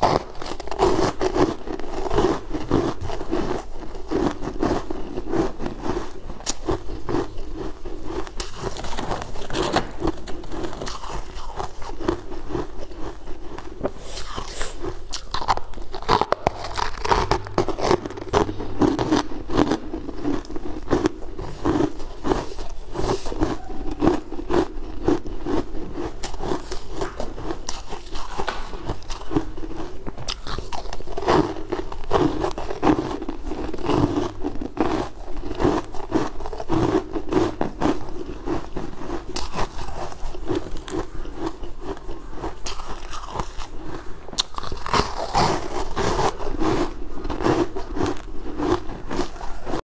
Bye.